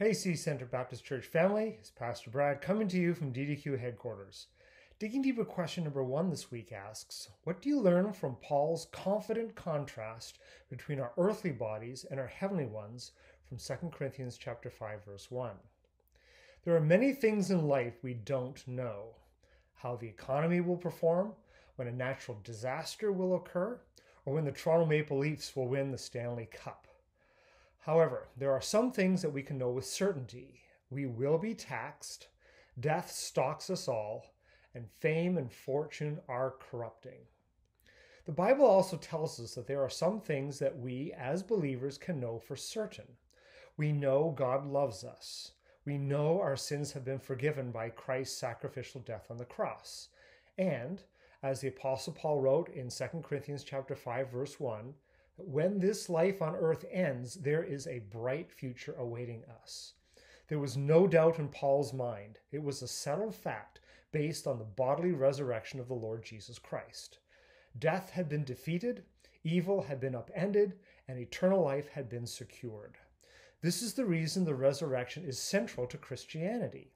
Hey, City Centre Baptist Church family, it's Pastor Brad coming to you from DDQ headquarters. Digging deeper question number one this week asks What do you learn from Paul's confident contrast between our earthly bodies and our heavenly ones from 2 Corinthians chapter 5 verse 1? There are many things in life we don't know. How the economy will perform, when a natural disaster will occur, or when the Toronto Maple Leafs will win the Stanley Cup. However, there are some things that we can know with certainty. We will be taxed, death stalks us all, and fame and fortune are corrupting. The Bible also tells us that there are some things that we as believers can know for certain. We know God loves us. We know our sins have been forgiven by Christ's sacrificial death on the cross. And as the apostle Paul wrote in 2 Corinthians chapter 5 verse 1, when this life on earth ends, there is a bright future awaiting us. There was no doubt in Paul's mind. It was a settled fact based on the bodily resurrection of the Lord Jesus Christ. Death had been defeated, evil had been upended, and eternal life had been secured. This is the reason the resurrection is central to Christianity.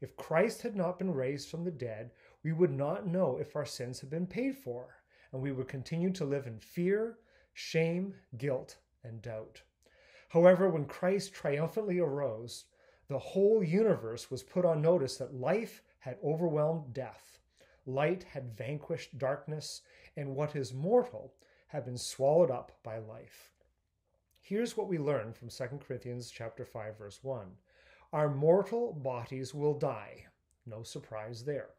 If Christ had not been raised from the dead, we would not know if our sins had been paid for, and we would continue to live in fear, shame, guilt, and doubt. However, when Christ triumphantly arose, the whole universe was put on notice that life had overwhelmed death, light had vanquished darkness, and what is mortal had been swallowed up by life. Here's what we learn from 2 Corinthians chapter 5 verse 1. Our mortal bodies will die. No surprise there.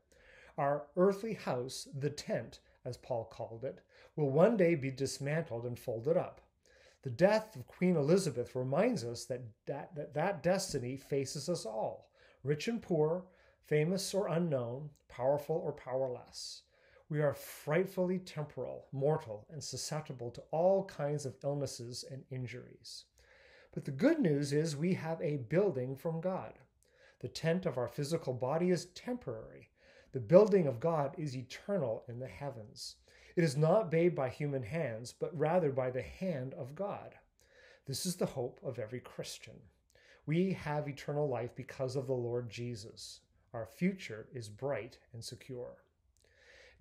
Our earthly house, the tent, as Paul called it, will one day be dismantled and folded up. The death of Queen Elizabeth reminds us that that, that, that destiny faces us all, rich and poor, famous or unknown, powerful or powerless. We are frightfully temporal, mortal, and susceptible to all kinds of illnesses and injuries. But the good news is we have a building from God. The tent of our physical body is temporary. The building of God is eternal in the heavens. It is not made by human hands, but rather by the hand of God. This is the hope of every Christian. We have eternal life because of the Lord Jesus. Our future is bright and secure.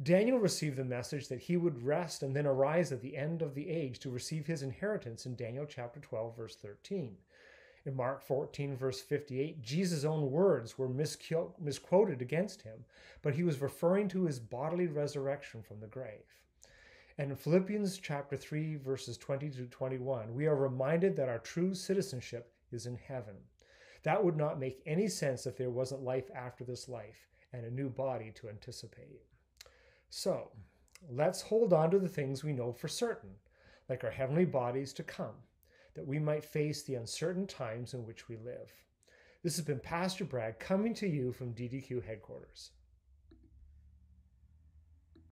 Daniel received the message that he would rest and then arise at the end of the age to receive his inheritance in Daniel chapter 12 verse 13. In Mark 14, verse 58, Jesus' own words were misquoted against him, but he was referring to his bodily resurrection from the grave. And in Philippians chapter 3, verses 20 to 21, we are reminded that our true citizenship is in heaven. That would not make any sense if there wasn't life after this life and a new body to anticipate. So, let's hold on to the things we know for certain, like our heavenly bodies to come that we might face the uncertain times in which we live. This has been Pastor Brad coming to you from DDQ headquarters.